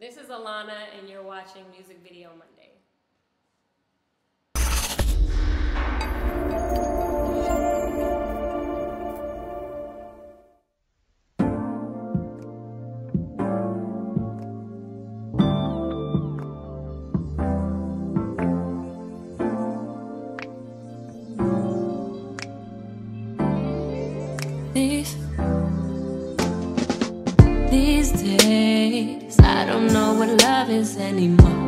This is Alanna, and you're watching Music Video Monday. These these days, I don't know what love is anymore.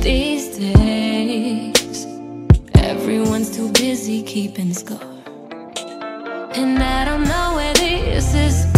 These days, everyone's too busy keeping score, and I don't know where this is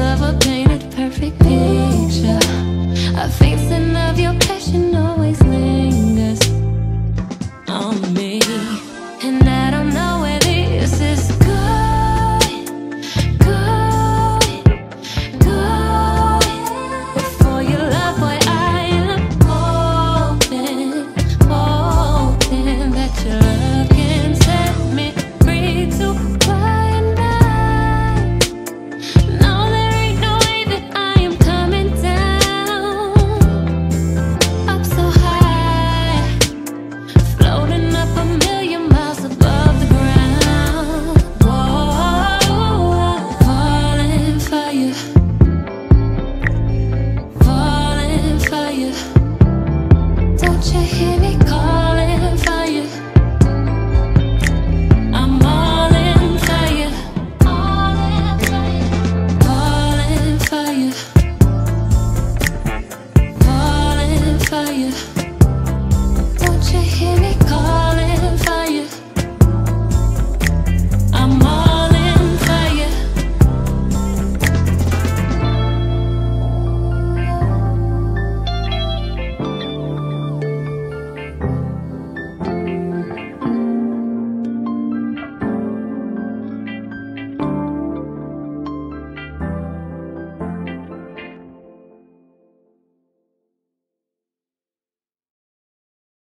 of a pain.